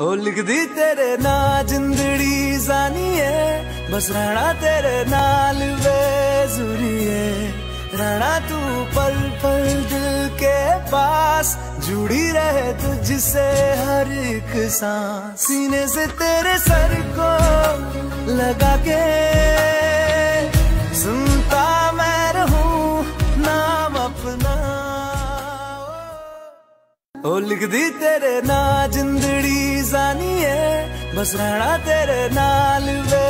ओ लिख दी तेरे ना जिंदड़ी जानी है। बस रहना तेरे नाल वे जुरी है। रहना तू पल पल दिल के पास जुड़ी रहे तुझसे हर एक सांस। सीने से तेरे सर को लगा के ओ लिख दी तेरे ना जिंदड़ी जानी है। बस रहना तेरे नाल वे।